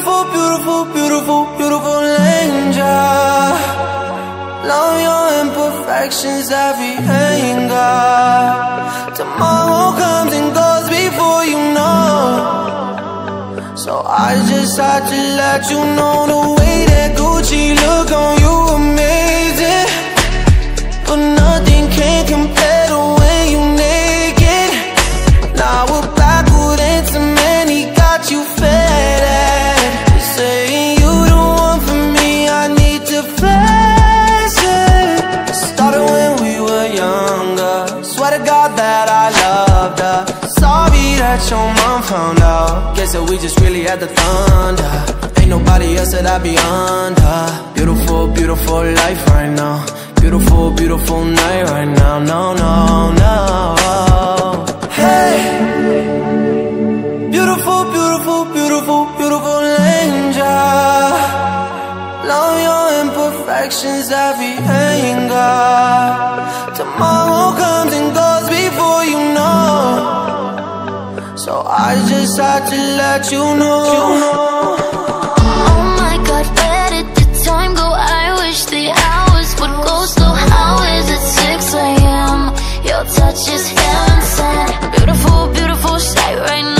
beautiful, beautiful, beautiful, beautiful angel. Love your imperfections, every anger. Tomorrow comes and goes before you know. So I just had to let you know The way that Gucci look on you amazing. But nothing can compare to when you naked. Now we're backward into many got you younger. Swear to God that I loved her. Sorry that your mom found out. Guess that we just really had the thunder. Ain't nobody else that I be under. Beautiful, beautiful life right now. Beautiful, beautiful night right now. No, no, no. Hey. Beautiful, beautiful, beautiful, beautiful angel. Love your imperfections, every anger I just had to let you know, you know. Oh my god, the time go? I wish the hours would go slow How is it 6 a.m.? Your touch is heaven sent Beautiful, beautiful sight right now